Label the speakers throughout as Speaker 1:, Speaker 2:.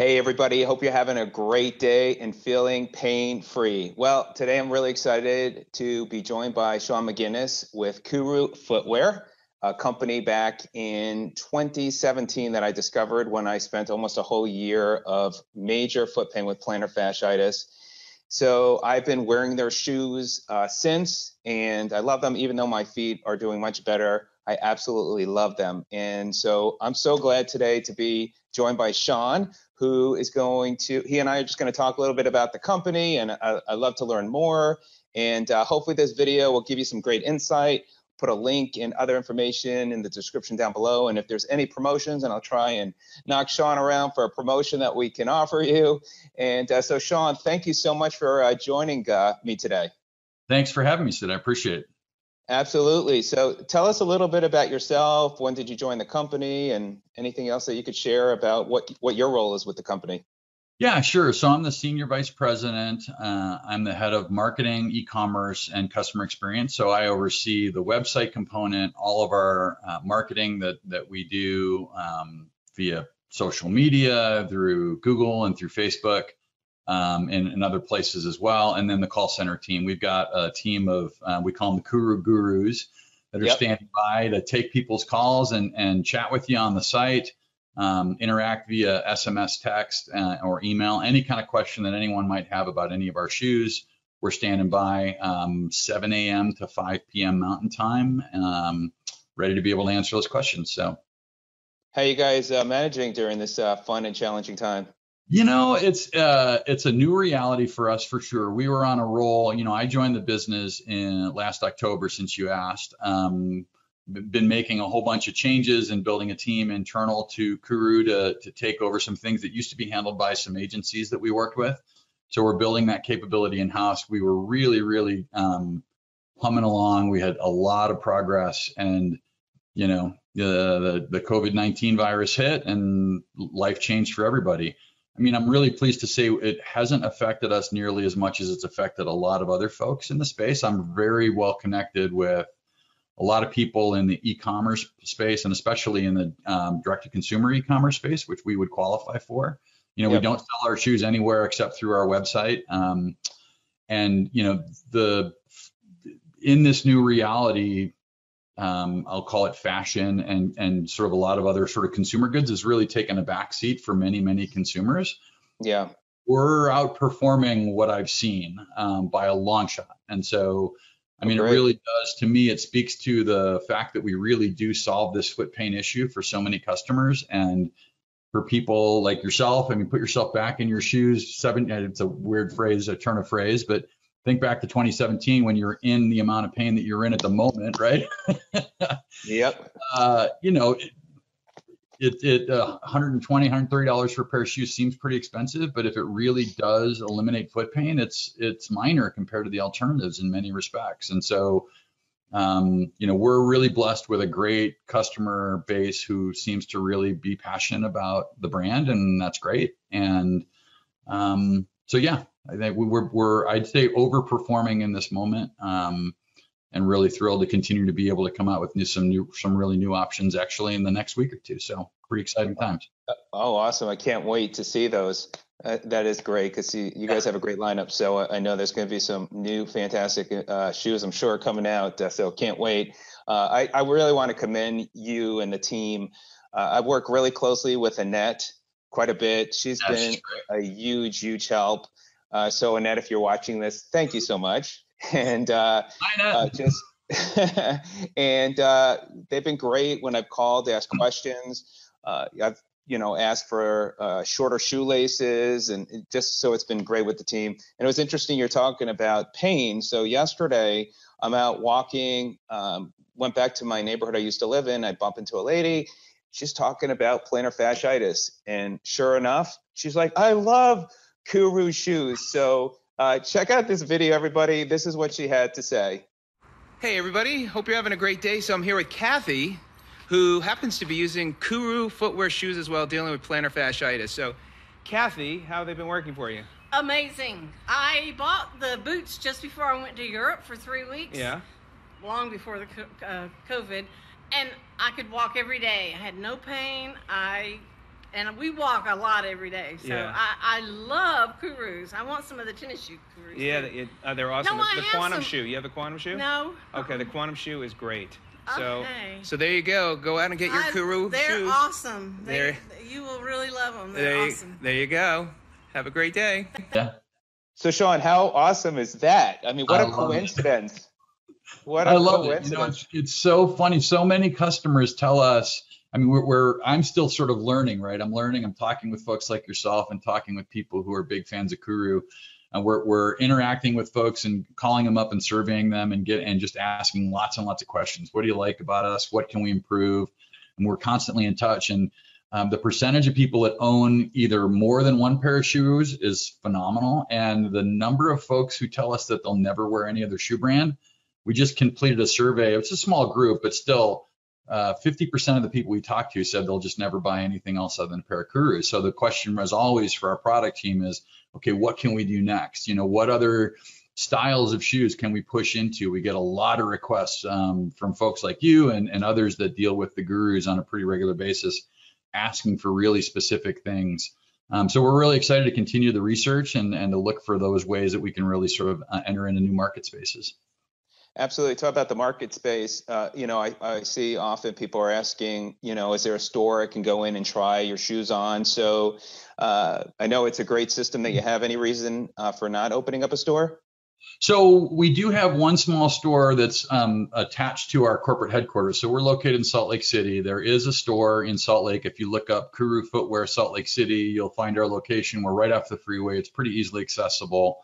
Speaker 1: Hey, everybody. Hope you're having a great day and feeling pain free. Well, today I'm really excited to be joined by Sean McGinnis with Kuru Footwear, a company back in 2017 that I discovered when I spent almost a whole year of major foot pain with plantar fasciitis. So I've been wearing their shoes uh, since, and I love them, even though my feet are doing much better. I absolutely love them. And so I'm so glad today to be joined by Sean, who is going to, he and I are just going to talk a little bit about the company, and I, I love to learn more. And uh, hopefully, this video will give you some great insight. Put a link and other information in the description down below. And if there's any promotions, and I'll try and knock Sean around for a promotion that we can offer you. And uh, so, Sean, thank you so much for uh, joining uh, me today.
Speaker 2: Thanks for having me, Sid. I appreciate it.
Speaker 1: Absolutely. So tell us a little bit about yourself. When did you join the company and anything else that you could share about what, what your role is with the company?
Speaker 2: Yeah, sure. So I'm the senior vice president. Uh, I'm the head of marketing, e-commerce, and customer experience. So I oversee the website component, all of our uh, marketing that that we do um, via social media, through Google and through Facebook, um, and, and, other places as well. And then the call center team. We've got a team of, uh, we call them the Kuru Gurus that are yep. standing by to take people's calls and, and chat with you on the site, um, interact via SMS, text, uh, or email, any kind of question that anyone might have about any of our shoes. We're standing by um, 7 a.m. to 5 p.m. Mountain Time, um, ready to be able to answer those questions. So,
Speaker 1: how you guys uh, managing during this uh, fun and challenging time?
Speaker 2: You know, it's uh, it's a new reality for us for sure. We were on a roll. You know, I joined the business in last October, since you asked. Um, been making a whole bunch of changes and building a team internal to Kuru to to take over some things that used to be handled by some agencies that we worked with. So we're building that capability in house. We were really, really um, humming along. We had a lot of progress, and you know, the the, the COVID nineteen virus hit, and life changed for everybody. I mean, I'm really pleased to say it hasn't affected us nearly as much as it's affected a lot of other folks in the space. I'm very well connected with a lot of people in the e-commerce space and especially in the um, direct-to-consumer e-commerce space, which we would qualify for. You know, yep. we don't sell our shoes anywhere except through our website. Um, and you know, the in this new reality, um, I'll call it fashion and and sort of a lot of other sort of consumer goods has really taken a backseat for many many consumers.
Speaker 1: Yeah,
Speaker 2: we're outperforming what I've seen um, by a long shot, and so I mean, it really does. To me, it speaks to the fact that we really do solve this foot pain issue for so many customers and for people like yourself. I mean, put yourself back in your shoes. Seven, it's a weird phrase, a turn of phrase, but think back to 2017 when you're in the amount of pain that you're in at the moment, right?
Speaker 1: yep.
Speaker 2: Uh, you know, it, it, it uh, 120, 130 dollars for a pair of shoes seems pretty expensive, but if it really does eliminate foot pain, it's it's minor compared to the alternatives in many respects. And so, um, you know, we're really blessed with a great customer base who seems to really be passionate about the brand, and that's great. And um, so, yeah, I think we were, we're, I'd say, overperforming in this moment, um, and really thrilled to continue to be able to come out with new, some new, some really new options actually in the next week or two. So pretty exciting times.
Speaker 1: Oh, awesome! I can't wait to see those. Uh, that is great because you, you, guys have a great lineup. So I know there's going to be some new fantastic uh, shoes, I'm sure, coming out. Uh, so can't wait. Uh, I, I, really want to commend you and the team. Uh, I work really closely with Annette quite a bit. She's That's been great. a huge, huge help. Uh, so Annette, if you're watching this, thank you so much. And uh, uh, just and uh, they've been great when I've called to ask questions. Uh, I've you know asked for uh, shorter shoelaces, and just so it's been great with the team. And it was interesting you're talking about pain. So yesterday I'm out walking. Um, went back to my neighborhood I used to live in. I bump into a lady. She's talking about plantar fasciitis, and sure enough, she's like, "I love Kuru shoes. So uh, check out this video, everybody. This is what she had to say. Hey, everybody. Hope you're having a great day. So I'm here with Kathy, who happens to be using Kuru footwear shoes as well, dealing with plantar fasciitis. So, Kathy, how have they been working for you?
Speaker 3: Amazing. I bought the boots just before I went to Europe for three weeks.
Speaker 1: Yeah.
Speaker 3: Long before the uh, COVID, and I could walk every day. I had no pain. I and we walk a lot every day. So
Speaker 4: Yeah.
Speaker 3: I, I love Kurus. I want some of the tennis shoe Kurus.
Speaker 4: Yeah,
Speaker 3: too.
Speaker 4: it, uh, they're awesome.
Speaker 3: No,
Speaker 4: the the quantum
Speaker 3: some-
Speaker 4: shoe. You have the quantum shoe?
Speaker 3: No.
Speaker 4: Okay, the quantum shoe is great. So,
Speaker 3: Okay.
Speaker 4: so there you go. Go out and get your
Speaker 3: I-
Speaker 4: Kuru
Speaker 3: They're
Speaker 4: shoes.
Speaker 3: awesome. They,
Speaker 4: They're-
Speaker 3: you will really love them. They're
Speaker 4: There, you-
Speaker 3: awesome.
Speaker 4: there you go. Have a great day.
Speaker 2: Yeah.
Speaker 1: So Sean, how awesome is that? I mean, what
Speaker 2: I
Speaker 1: a
Speaker 2: love it.
Speaker 1: coincidence. What a
Speaker 2: I love it. You know, it's, it's so funny. So many customers tell us. I mean, we're, we're I'm still sort of learning, right? I'm learning. I'm talking with folks like yourself and talking with people who are big fans of Kuru. And we're, we're interacting with folks and calling them up and surveying them and get and just asking lots and lots of questions. What do you like about us? What can we improve? And we're constantly in touch. And um, the percentage of people that own either more than one pair of shoes is phenomenal. And the number of folks who tell us that they'll never wear any other shoe brand we just completed a survey. It's a small group, but still, uh, 50% of the people we talked to said they'll just never buy anything else other than a pair of Kurus. So the question, as always, for our product team is, okay, what can we do next? You know, what other styles of shoes can we push into? We get a lot of requests um, from folks like you and, and others that deal with the gurus on a pretty regular basis, asking for really specific things. Um, so we're really excited to continue the research and, and to look for those ways that we can really sort of uh, enter into new market spaces.
Speaker 1: Absolutely. Talk about the market space. Uh, you know, I, I see often people are asking, you know, is there a store I can go in and try your shoes on? So uh, I know it's a great system that you have. Any reason uh, for not opening up a store?
Speaker 2: So we do have one small store that's um, attached to our corporate headquarters. So we're located in Salt Lake City. There is a store in Salt Lake. If you look up Kuru Footwear Salt Lake City, you'll find our location. We're right off the freeway. It's pretty easily accessible.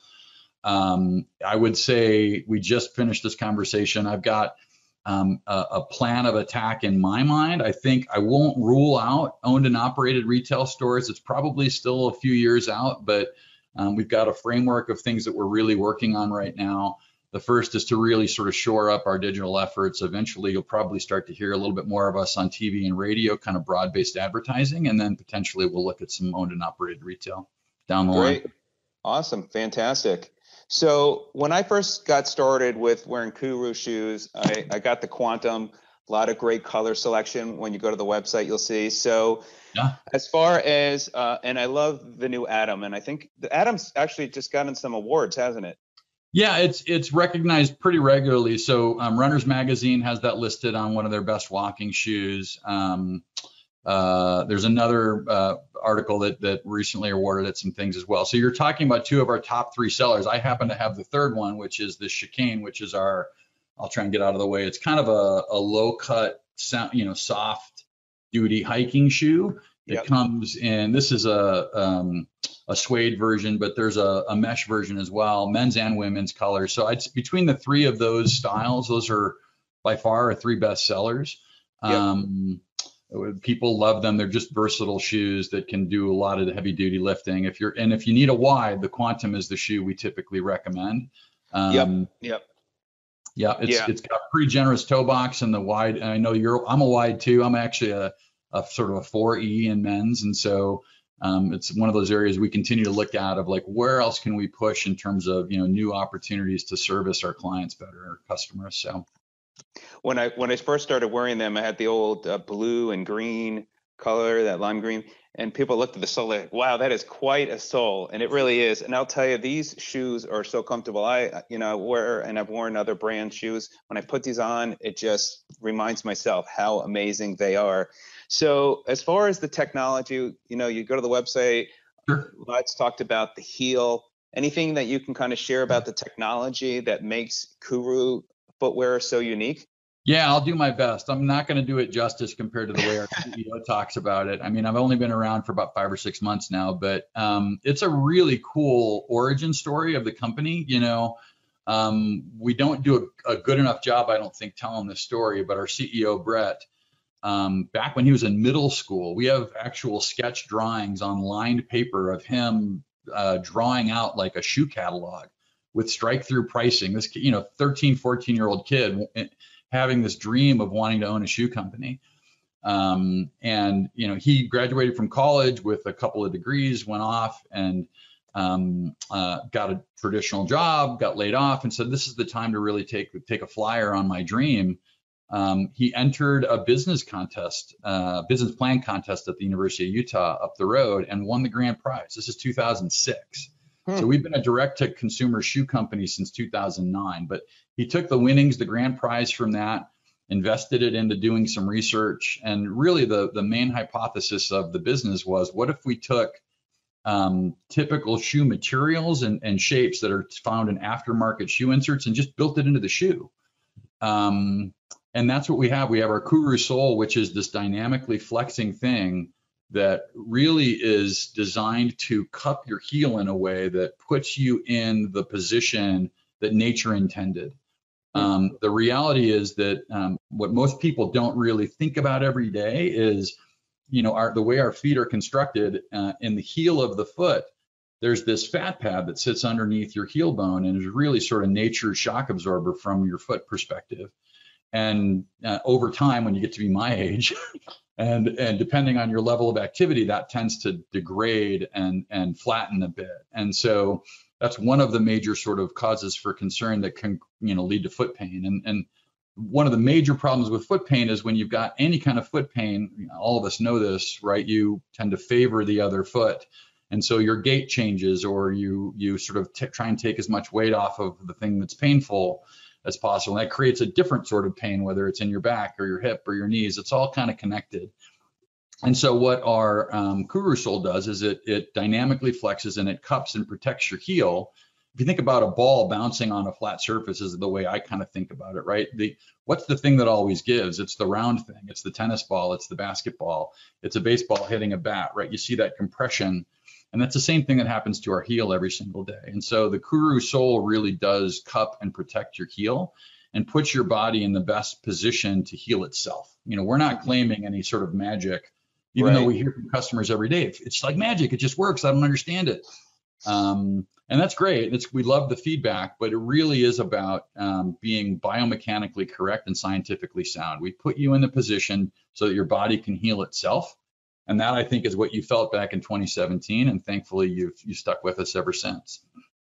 Speaker 2: Um, I would say we just finished this conversation. I've got um, a, a plan of attack in my mind. I think I won't rule out owned and operated retail stores. It's probably still a few years out, but um, we've got a framework of things that we're really working on right now. The first is to really sort of shore up our digital efforts. Eventually, you'll probably start to hear a little bit more of us on TV and radio, kind of broad based advertising. And then potentially we'll look at some owned and operated retail down the line.
Speaker 1: Great. Awesome. Fantastic. So when I first got started with wearing Kuru shoes, I, I got the Quantum. A lot of great color selection. When you go to the website, you'll see. So
Speaker 2: Yeah.
Speaker 1: as far as uh, and I love the new Atom, and I think the Atom's actually just gotten some awards, hasn't it?
Speaker 2: Yeah, it's it's recognized pretty regularly. So um, Runners Magazine has that listed on one of their best walking shoes. Um, uh, there's another uh, article that that recently awarded it some things as well. So you're talking about two of our top three sellers. I happen to have the third one, which is the Chicane, which is our. I'll try and get out of the way. It's kind of a, a low cut, sound, you know, soft duty hiking shoe. It
Speaker 1: Yep.
Speaker 2: comes in. This is a um, a suede version, but there's a, a mesh version as well, men's and women's colors. So it's between the three of those styles, those are by far our three best sellers.
Speaker 1: Yep.
Speaker 2: Um, people love them. They're just versatile shoes that can do a lot of the heavy duty lifting. If you're and if you need a wide, the Quantum is the shoe we typically recommend. Um,
Speaker 1: Yep.
Speaker 2: yeah, it's
Speaker 1: Yeah.
Speaker 2: it's got a pretty generous toe box and the wide. And I know you're I'm a wide too. I'm actually a, a sort of a 4E in men's, and so um, it's one of those areas we continue to look at of like where else can we push in terms of you know new opportunities to service our clients better, our customers. So
Speaker 1: When I when I first started wearing them, I had the old uh, blue and green color, that lime green, and people looked at the sole like, "Wow, that is quite a sole," and it really is. And I'll tell you, these shoes are so comfortable. I, you know, wear and I've worn other brand shoes. When I put these on, it just reminds myself how amazing they are. So as far as the technology, you know, you go to the website.
Speaker 2: Sure.
Speaker 1: Let's talked about the heel. Anything that you can kind of share about the technology that makes Kuru footwear so unique?
Speaker 2: Yeah, I'll do my best. I'm not going to do it justice compared to the way our CEO talks about it. I mean, I've only been around for about five or six months now, but um, it's a really cool origin story of the company. You know, um, we don't do a, a good enough job, I don't think, telling this story. But our CEO Brett, um, back when he was in middle school, we have actual sketch drawings on lined paper of him uh, drawing out like a shoe catalog with strike through pricing. This, you know, 13, 14 year old kid having this dream of wanting to own a shoe company. Um, and you know, he graduated from college with a couple of degrees, went off and um, uh, got a traditional job, got laid off, and said, "This is the time to really take take a flyer on my dream." Um, he entered a business contest, uh, business plan contest at the University of Utah up the road and won the grand prize. This is 2006. Hmm. So we've been a direct to consumer shoe company since 2009. But he took the winnings, the grand prize from that, invested it into doing some research. And really, the, the main hypothesis of the business was what if we took um, typical shoe materials and, and, shapes that are found in aftermarket shoe inserts and just built it into the shoe? Um, and that's what we have. We have our Kuru sole, which is this dynamically flexing thing that really is designed to cup your heel in a way that puts you in the position that nature intended. Um, the reality is that um, what most people don't really think about every day is, you know, our, the way our feet are constructed uh, in the heel of the foot. There's this fat pad that sits underneath your heel bone and is really sort of nature's shock absorber from your foot perspective. And uh, over time, when you get to be my age, and and depending on your level of activity, that tends to degrade and and flatten a bit. And so that's one of the major sort of causes for concern that can you know lead to foot pain. And and one of the major problems with foot pain is when you've got any kind of foot pain, you know, all of us know this, right? You tend to favor the other foot. And so your gait changes or you you sort of t- try and take as much weight off of the thing that's painful as possible. And that creates a different sort of pain, whether it's in your back or your hip or your knees. It's all kind of connected. And so what our um, Kuru sole does is it it dynamically flexes and it cups and protects your heel. If you think about a ball bouncing on a flat surface, is the way I kind of think about it, right? The what's the thing that always gives? It's the round thing. It's the tennis ball. It's the basketball. It's a baseball hitting a bat, right? You see that compression and that's the same thing that happens to our heel every single day. And so the Kuru sole really does cup and protect your heel and puts your body in the best position to heal itself. You know, we're not claiming any sort of magic, even right. though we hear from customers every day, it's like magic, it just works. I don't understand it. Um, and that's great. It's, we love the feedback, but it really is about um, being biomechanically correct and scientifically sound. We put you in the position so that your body can heal itself and that I think is what you felt back in 2017, and thankfully you've you stuck with us ever since.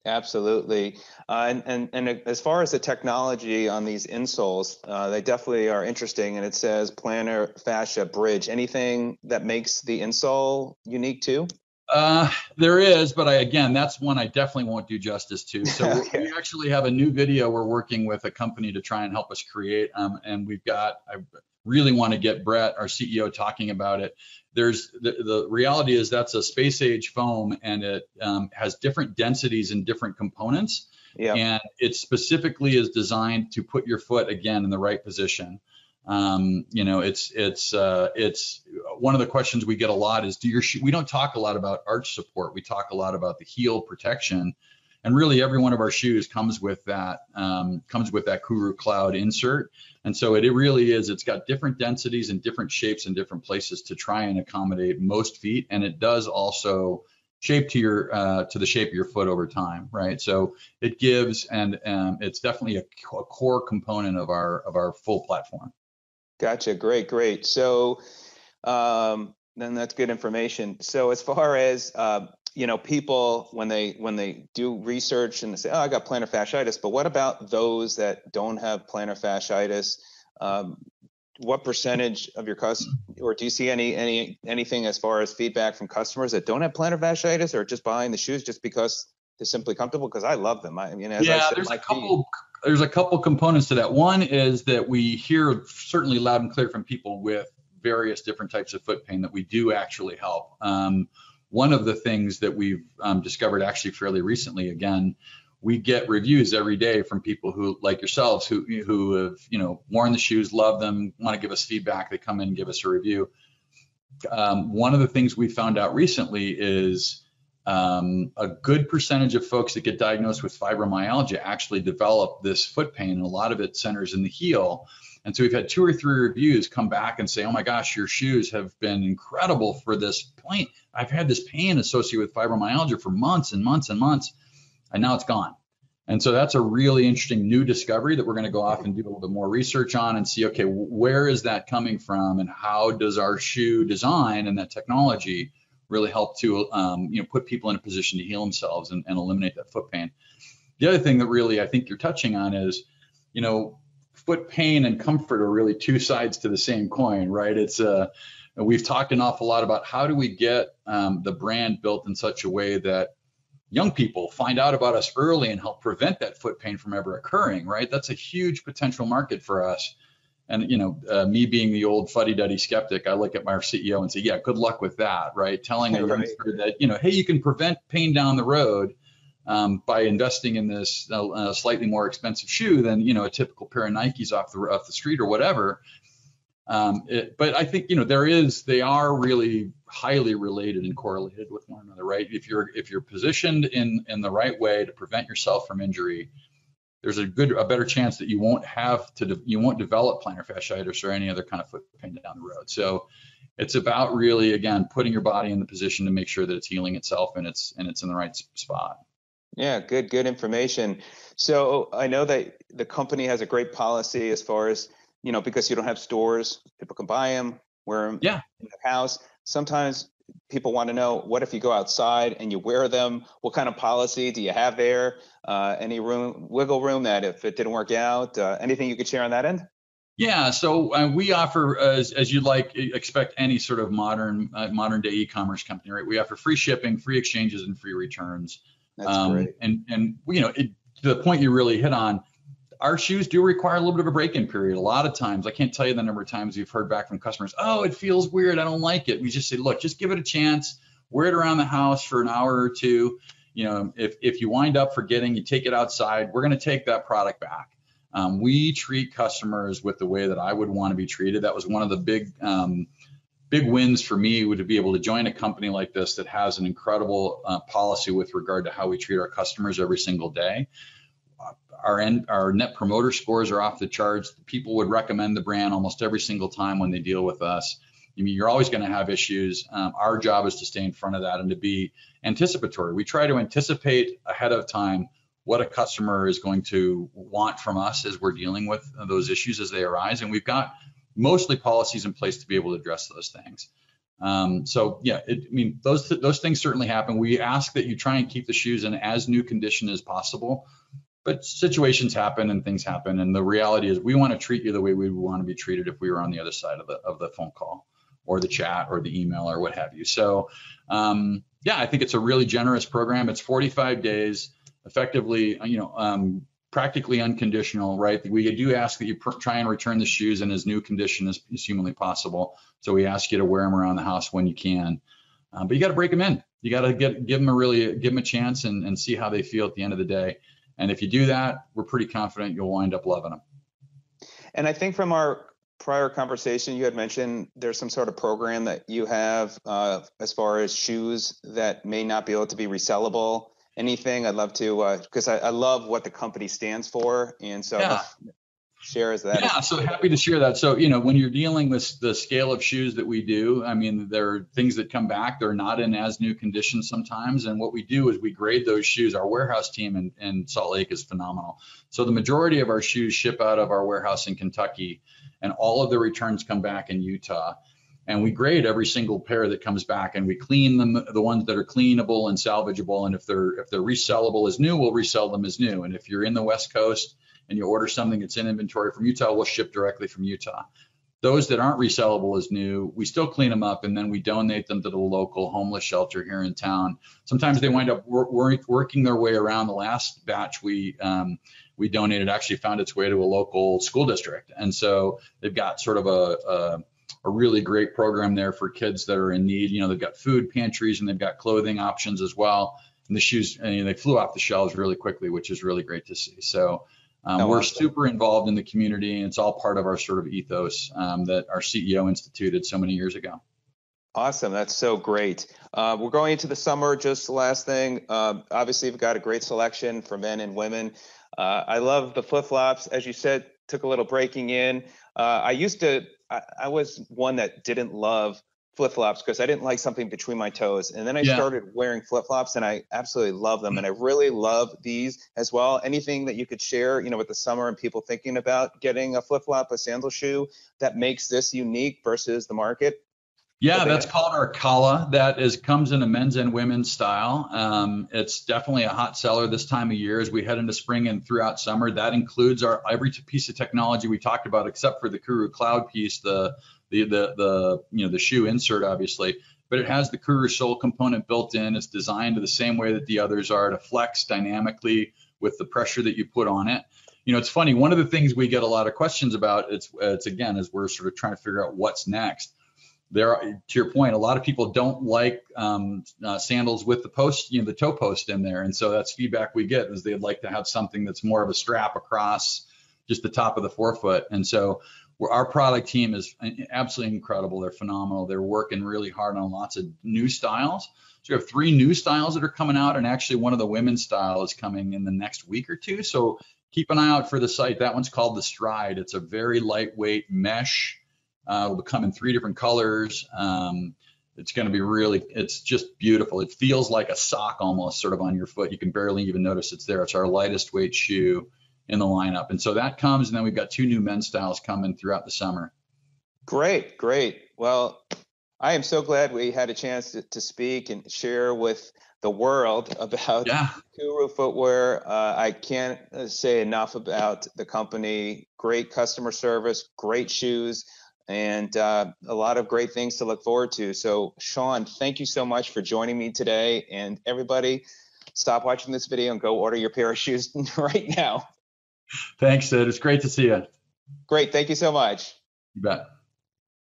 Speaker 1: Absolutely, uh, and, and and as far as the technology on these insoles, uh, they definitely are interesting. And it says plantar fascia bridge. Anything that makes the insole unique too?
Speaker 2: Uh, there is, but I again, that's one I definitely won't do justice to. So okay. we actually have a new video we're working with a company to try and help us create, um, and we've got. I really want to get Brett, our CEO, talking about it there's the, the reality is that's a space age foam and it um, has different densities and different components. Yeah. And it specifically is designed to put your foot again in the right position. Um, you know, it's it's uh, it's one of the questions we get a lot is do your we don't talk a lot about arch support. We talk a lot about the heel protection, and really every one of our shoes comes with that um, comes with that Kuru Cloud insert. And so it, it really is, it's got different densities and different shapes in different places to try and accommodate most feet. And it does also shape to your uh, to the shape of your foot over time, right? So it gives, and um, it's definitely a, a, core component of our of our full platform.
Speaker 1: Gotcha. Great, great. So um, then that's good information. So as far as uh, you know, people when they when they do research and they say, "Oh, I got plantar fasciitis," but what about those that don't have plantar fasciitis? Um, what percentage of your customers, or do you see any any anything as far as feedback from customers that don't have plantar fasciitis, or just buying the shoes just because they're simply comfortable? Because I love them. I mean, as
Speaker 2: yeah,
Speaker 1: I
Speaker 2: there's a couple. Feet. There's a couple components to that. One is that we hear certainly loud and clear from people with various different types of foot pain that we do actually help. Um, one of the things that we've um, discovered actually fairly recently, again, we get reviews every day from people who like yourselves who who have you know worn the shoes, love them, want to give us feedback. They come in and give us a review. Um, one of the things we found out recently is um, a good percentage of folks that get diagnosed with fibromyalgia actually develop this foot pain, and a lot of it centers in the heel. And so we've had two or three reviews come back and say, oh my gosh, your shoes have been incredible for this pain. I've had this pain associated with fibromyalgia for months and months and months, and now it's gone. And so that's a really interesting new discovery that we're going to go off and do a little bit more research on and see, okay, where is that coming from and how does our shoe design and that technology really help to, um, you know, put people in a position to heal themselves and, and eliminate that foot pain. The other thing that really I think you're touching on is, you know, foot pain and comfort are really two sides to the same coin, right? It's uh, we've talked an awful lot about how do we get um, the brand built in such a way that young people find out about us early and help prevent that foot pain from ever occurring, right? That's a huge potential market for us. And you know, uh, me being the old fuddy-duddy skeptic, I look at my CEO and say, "Yeah, good luck with that." Right? Telling a right. that you know, hey, you can prevent pain down the road um, by investing in this uh, slightly more expensive shoe than you know a typical pair of Nikes off the off the street or whatever. Um, it, but I think you know there is they are really highly related and correlated with one another, right? If you're if you're positioned in in the right way to prevent yourself from injury, there's a good a better chance that you won't have to de- you won't develop plantar fasciitis or any other kind of foot pain down the road. So it's about really again putting your body in the position to make sure that it's healing itself and it's and it's in the right spot.
Speaker 1: Yeah, good good information. So I know that the company has a great policy as far as you know because you don't have stores, people can buy them, wear them
Speaker 2: yeah.
Speaker 1: in their house. Sometimes people want to know what if you go outside and you wear them? What kind of policy do you have there? Uh, any room wiggle room that if it didn't work out uh, anything you could share on that end?
Speaker 2: Yeah so uh, we offer as, as you'd like expect any sort of modern uh, modern day e-commerce company right? We offer free shipping free exchanges and free returns.
Speaker 1: That's um, great.
Speaker 2: and and you know it, the point you really hit on our shoes do require a little bit of a break-in period. A lot of times, I can't tell you the number of times we've heard back from customers, oh, it feels weird, I don't like it. We just say, look, just give it a chance, wear it around the house for an hour or two. You know, if if you wind up forgetting, you take it outside, we're going to take that product back. Um, we treat customers with the way that I would want to be treated. That was one of the big um, big wins for me would to be able to join a company like this that has an incredible uh, policy with regard to how we treat our customers every single day our end, our net promoter scores are off the charts. People would recommend the brand almost every single time when they deal with us. I mean, you're always going to have issues. Um, our job is to stay in front of that and to be anticipatory. We try to anticipate ahead of time what a customer is going to want from us as we're dealing with those issues as they arise, and we've got mostly policies in place to be able to address those things. Um, so yeah, it, I mean those th- those things certainly happen. We ask that you try and keep the shoes in as new condition as possible but situations happen and things happen. And the reality is we want to treat you the way we want to be treated if we were on the other side of the of the phone call or the chat or the email or what have you. So um, yeah i think it's a really generous program. It's 45 days effectively you know um, practically unconditional right? We do ask that you pr- try and return the shoes in as new condition as, as, humanly possible. So we ask you to wear them around the house when you can. Uh, but you got to break them in. You got to get give them a really give them a chance and, and see how they feel at the end of the day and if you do that, we're pretty confident you'll wind up loving them.
Speaker 1: And I think from our prior conversation, you had mentioned there's some sort of program that you have uh, as far as shoes that may not be able to be resellable. Anything I'd love to, because uh, I, I, love what the company stands for. And so
Speaker 2: yeah
Speaker 1: share that?
Speaker 2: Yeah, so happy to share that. So, you know, when you're dealing with the scale of shoes that we do, I mean, there are things that come back, they're not in as new conditions sometimes. And what we do is we grade those shoes. Our warehouse team in, in Salt Lake is phenomenal. So the majority of our shoes ship out of our warehouse in Kentucky, and all of the returns come back in Utah. And we grade every single pair that comes back, and we clean them, the ones that are cleanable and salvageable. And if they're if they're resellable as new, we'll resell them as new. And if you're in the West Coast, and you order something that's in inventory from Utah, we'll ship directly from Utah. Those that aren't resellable as new, we still clean them up and then we donate them to the local homeless shelter here in town. Sometimes they wind up wor- working their way around. The last batch we um, we donated actually found its way to a local school district, and so they've got sort of a, a a really great program there for kids that are in need. You know, they've got food pantries and they've got clothing options as well. And the shoes, and they flew off the shelves really quickly, which is really great to see. So um, oh, we're awesome. super involved in the community, and it's all part of our sort of ethos um, that our CEO instituted so many years ago.
Speaker 1: Awesome. That's so great. Uh, we're going into the summer. Just the last thing. Uh, obviously, we've got a great selection for men and women. Uh, I love the flip flops. As you said, took a little breaking in. Uh, I used to, I, I, was one that didn't love flip flops because I didn't like something between my toes. And then I yeah. started wearing flip flops and I absolutely love them. And I really love these as well. Anything that you could share, you know, with the summer and people thinking about getting a flip flop, a sandal shoe that makes this unique versus the market?
Speaker 2: Yeah, that's called our Kala. That is comes in a men's and women's style. Um, it's definitely a hot seller this time of year as we head into spring and throughout summer. That includes our every piece of technology we talked about, except for the Kuru Cloud piece, the the the the you know the shoe insert, obviously. But it has the Kuru Sole component built in. It's designed the same way that the others are to flex dynamically with the pressure that you put on it you know, it's funny. One of the things we get a lot of questions about, it's, it's again, as we're sort of trying to figure out what's next there are, to your point, a lot of people don't like um, uh, sandals with the post, you know, the toe post in there, and so that's feedback we get is they'd like to have something that's more of a strap across just the top of the forefoot, and so our product team is absolutely incredible. They're phenomenal. They're working really hard on lots of new styles. So we have three new styles that are coming out, and actually one of the women's style is coming in the next week or two. So keep an eye out for the site. That one's called the Stride. It's a very lightweight mesh uh, will come in three different colors. Um, it's going to be really, it's just beautiful. It feels like a sock almost sort of on your foot. You can barely even notice it's there. It's our lightest weight shoe in the lineup. And so that comes, and then we've got two new men's styles coming throughout the summer.
Speaker 1: Great, great. Well, I am so glad we had a chance to, to speak and share with the world about yeah. Kuru footwear. Uh, I can't say enough about the company. Great customer service, great shoes and uh, a lot of great things to look forward to. So, Sean, thank you so much for joining me today. And everybody, stop watching this video and go order your pair of shoes right now.
Speaker 2: Thanks, Sid. It's great to see you.
Speaker 1: Great. Thank you so much.
Speaker 2: You bet.